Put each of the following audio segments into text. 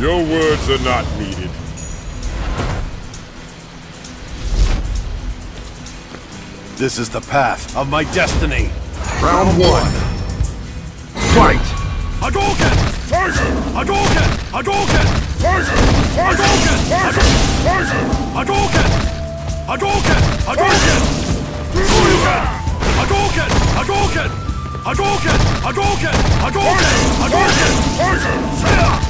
Your words are not needed. This is the path of my destiny. Round one. Fight! Hadouken! Fight! Hadouken! Hadouken! Fight! Hadouken! Fight! Hadouken! Hadouken! Hadouken! Hadouken! Hadouken! Hadouken! Hadouken! Hadouken! Hadouken! Hadouken! Fight!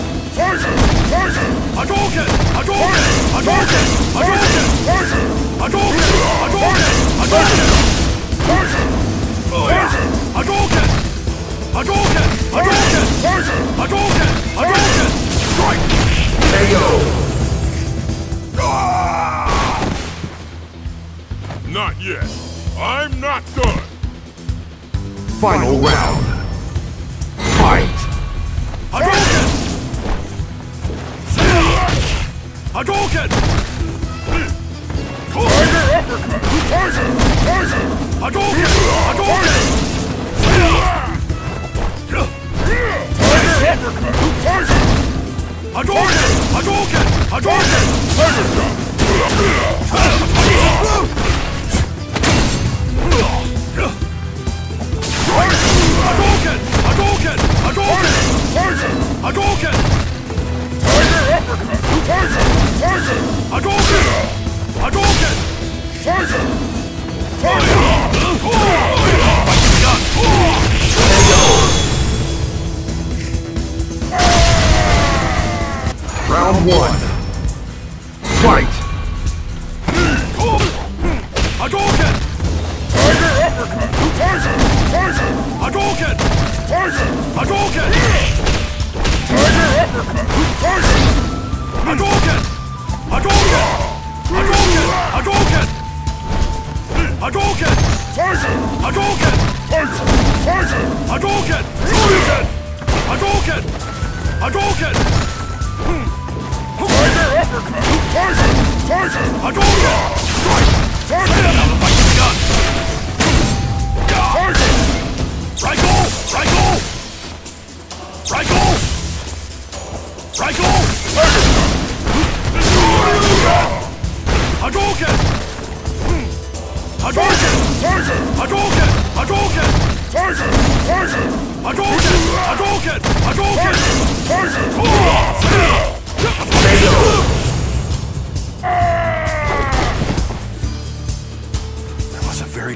Not yet. I'm not done. Final round. Fight! Hadouken! Tiger uppercut! Tiger! Tiger! Hadouken! Hadouken! Tiger! Hadouken! Hadouken! Hadouken! Tiger shot! one. Fight! Hadouken! Tiger uppercut! Tiger! Tiger! Hadouken! Tiger! Hadouken! Tiger uppercut! Tiger! Hadouken! Hadouken! Hadouken! Hadouken! Hadouken! Tiger! Hadouken! Tiger! Tiger! Hadouken! Hadouken! Hadouken! Hadouken! Uppercut! Tiger! Tiger! Hadouken! Strike! Tiger! Now the fight is done! Tiger! Raikou! Raikou! Raikou! Raikou! Tiger! Hadouken! Hadouken! Tiger! Hadouken! Hadouken! Tiger! Tiger! Hadouken! Hadouken! Hadouken! Tiger! Tiger!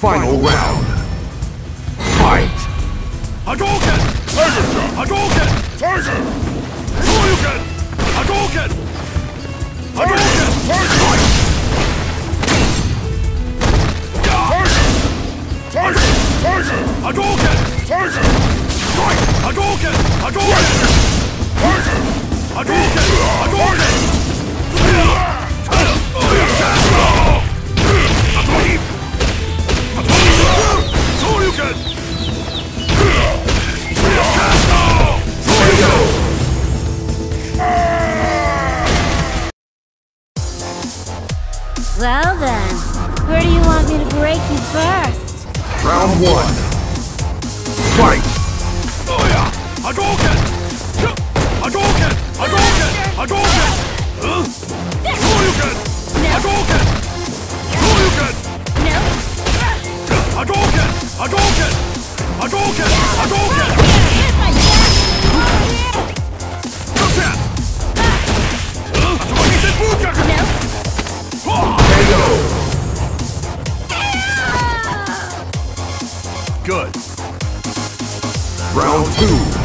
Final round. Fight! Hadouken! Tiger shot! Hadouken! Tiger! Shoryuken! Hadouken! Well then, where do you want me to break you first? Round one. Fight! Oh yeah! Hadouken! Hadouken! Hadouken! Hadouken! Huh? Shoryuken! Hadouken! Shoryuken! No. Hadouken! Hadouken! Hadouken! Hadouken! Round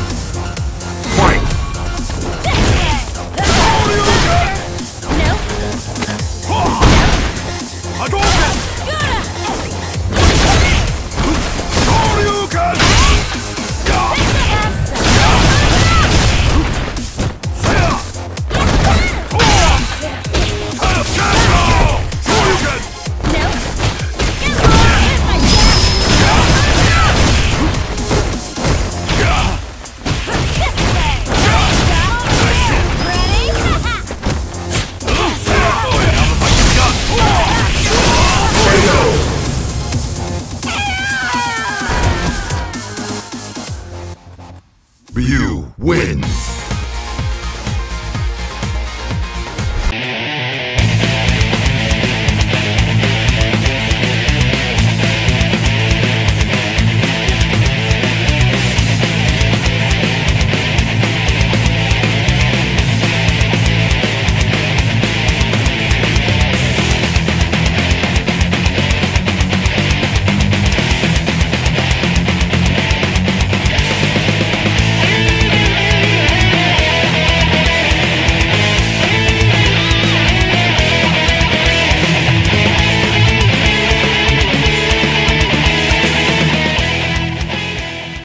Ryu wins!